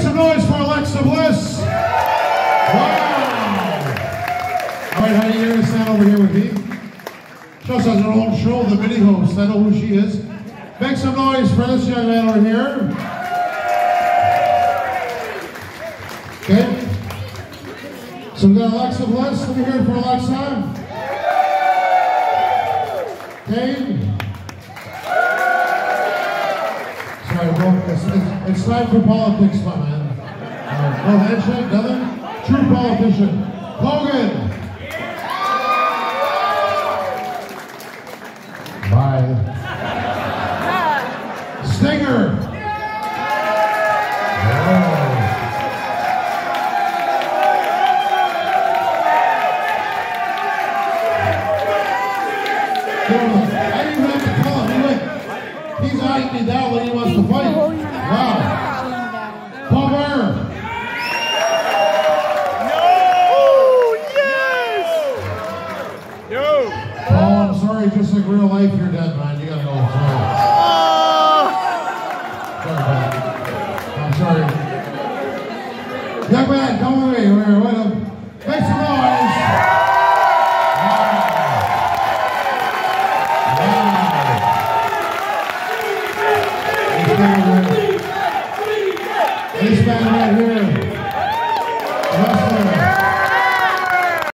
some noise for Alexa Bliss. Wow. All right, honey, you're gonna stand over here with me. She also has her own show, The Mini Host. I know who she is. Make some noise for this young man over here. Okay. So we got Alexa Bliss. Let me hear it for Alexa. Okay. Sorry, bro. It's, it's, it's time for politics, my man. Uh, no handshake, nothing. True politician. Hogan. Bye. Stinger. Oh. Went, he's eyeing me when he wants to fight. Wow. Paul Bearer. Paul, I'm sorry, just like real life, you're dead, man. You gotta go. Ah! Sorry. Sorry, I'm sorry. Young man, come with me. man right, this man right here.